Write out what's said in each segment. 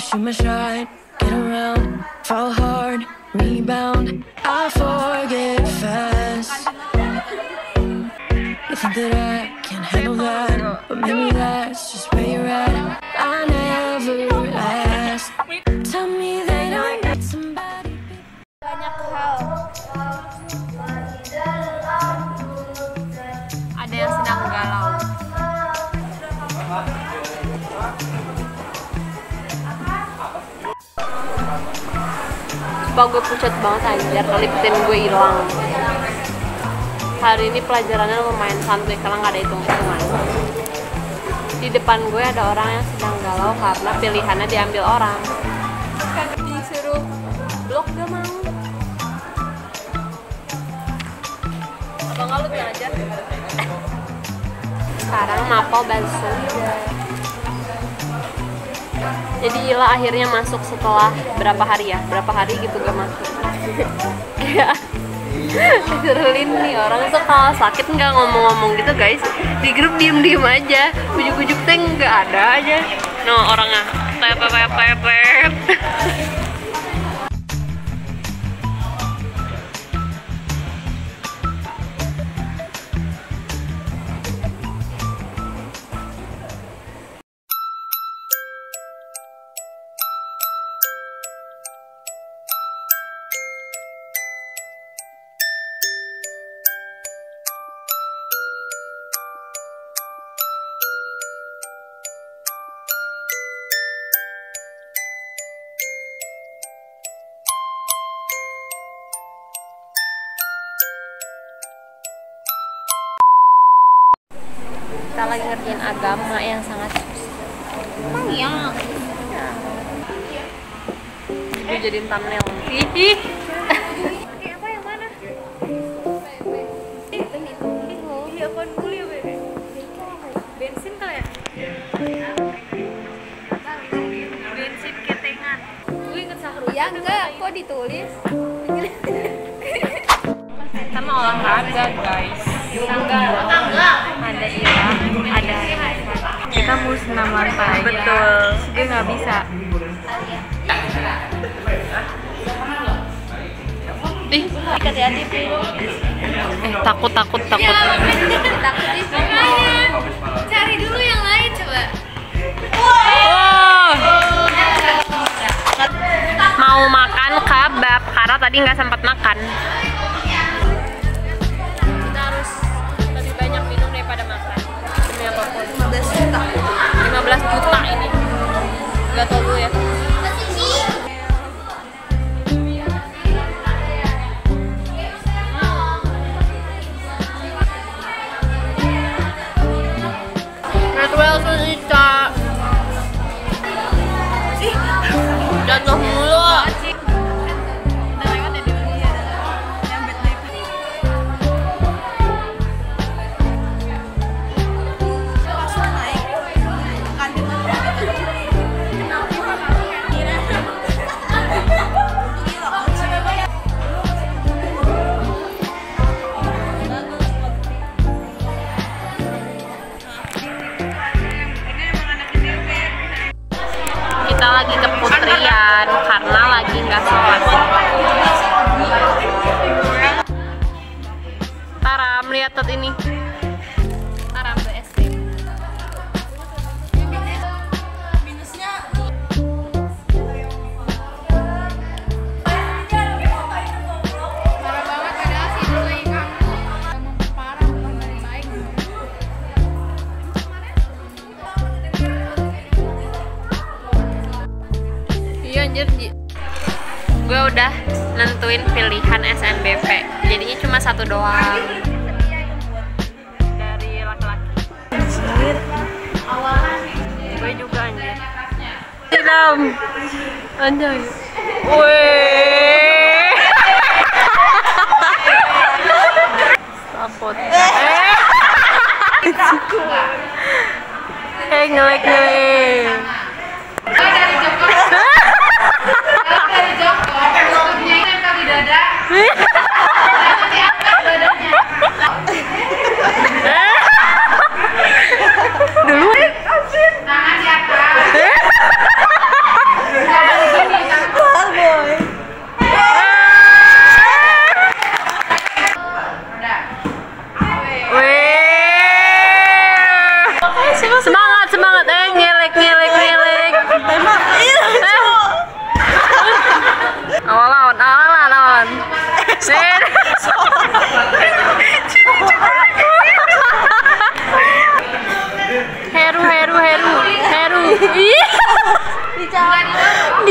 I shoot my shot, get around, fall hard, rebound. I forget fast. You think that I can handle that, but maybe that's just where Sumpah gue pucat banget anjir. Lip tint gue hilang. Hari ini pelajarannya lumayan santai karena nggak ada hitung-hitungan. Di depan gue ada orang yang sedang galau karena pilihannya diambil orang. Disuruh blok gak mau? Apa nggak lu belajar sekarang Mapo basuh jadi Ila akhirnya masuk setelah berapa hari ya? Berapa hari gitu gak masuk? Serlin nih orang tuh kalau sakit nggak ngomong-ngomong gitu guys. Di grup diem-diem aja. Ujuk-ujuk teh nggak ada aja. No orangnya tep tep kita lagi ngerjain agama yang sangat susah emang ya gue jadiin thumbnail. Ih apa yang mana? Bebe bensin kali ya? Bensin ketengan. Gue inget sahur Ya enggak, kok ditulis? mau olahraga guys. Ada senam lantai betul. Dia nggak bisa. Ih. Hati-hati eh takut takut takut. Cari dulu yang lain coba. Oh. mau makan kebab. Karena tadi nggak sempat makan nggak karena lagi nggak sholat Taram, lihat tuh ini Taram BSD Parah banget padahal sih lagi kamu. Memperparah, bukan lebih baik. Iya anjir Ji. Gue udah nentuin pilihan SNBP Jadinya cuma satu doang. Dari laki-laki. Gue juga anjir. Siram. Anjay. Weh. Takut. Eh. Ngelek ngelek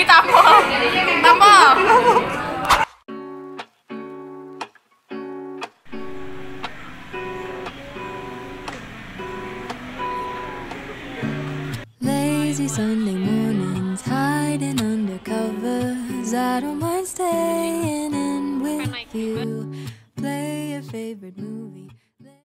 đi tắm không? Tắm không? Lazy Sunday mornings, hiding under covers. I don't mind